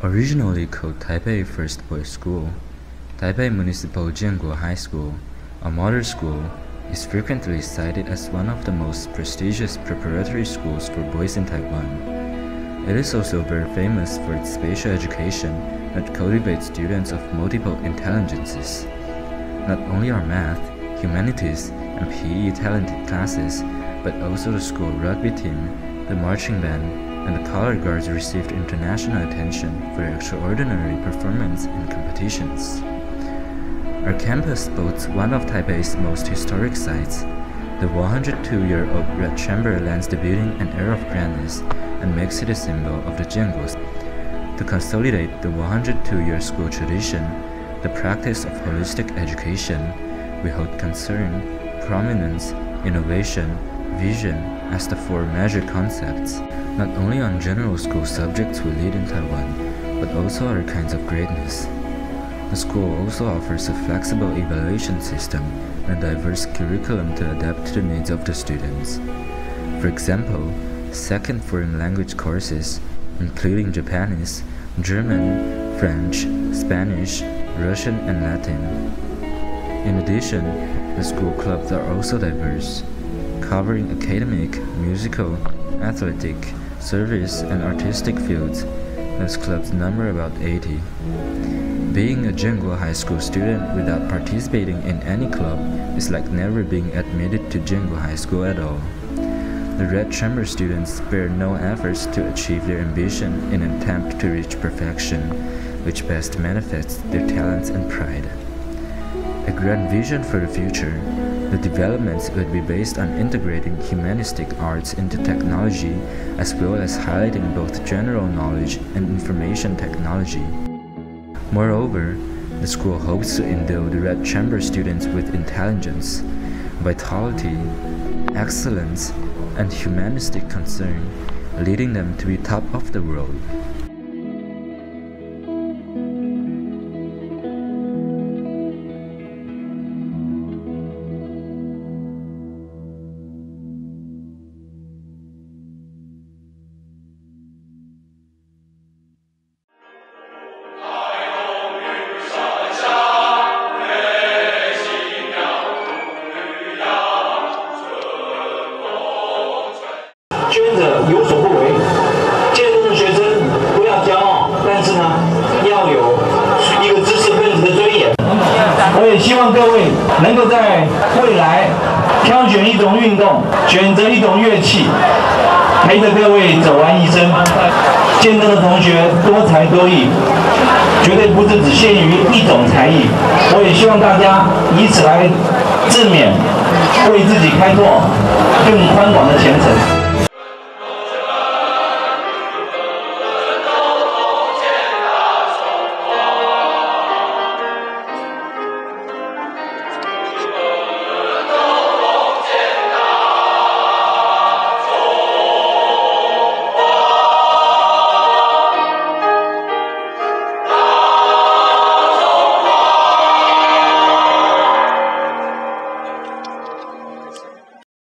Originally called Taipei First Boys School, Taipei Municipal Jianguo High School, a modern school, is frequently cited as one of the most prestigious preparatory schools for boys in Taiwan. It is also very famous for its spatial education that cultivates students of multiple intelligences. Not only are math, humanities, and PE talented classes, but also the school rugby team, the marching band, and the color guards received international attention for their extraordinary performance in competitions. Our campus boasts one of Taipei's most historic sites. The 102-year-old Red Chamber lends the building an air of grandness and makes it a symbol of the Jianguo. To consolidate the 102-year school tradition, the practice of holistic education, we hold concern, prominence, innovation, vision as the four major concepts. Not only on general school subjects we lead in Taiwan, but also other kinds of greatness. The school also offers a flexible evaluation system and a diverse curriculum to adapt to the needs of the students. For example, second foreign language courses, including Japanese, German, French, Spanish, Russian, and Latin. In addition, the school clubs are also diverse, covering academic, musical, athletic, service, and artistic fields. Those clubs number about 80. Being a Jianguo High School student without participating in any club is like never being admitted to Jianguo High School at all. The Red Chamber students spare no efforts to achieve their ambition in an attempt to reach perfection, which best manifests their talents and pride. A grand vision for the future the developments would be based on integrating humanistic arts into technology as well as highlighting both general knowledge and information technology. Moreover, the school hopes to endow the Red Chamber students with intelligence, vitality, excellence, and humanistic concern, leading them to be top of the world. 能够在未来挑选一种运动，选择一种乐器，陪着各位走完一生。见证的同学多才多艺，绝对不是只限于一种才艺。我也希望大家以此来自勉，为自己开拓更宽广的前程。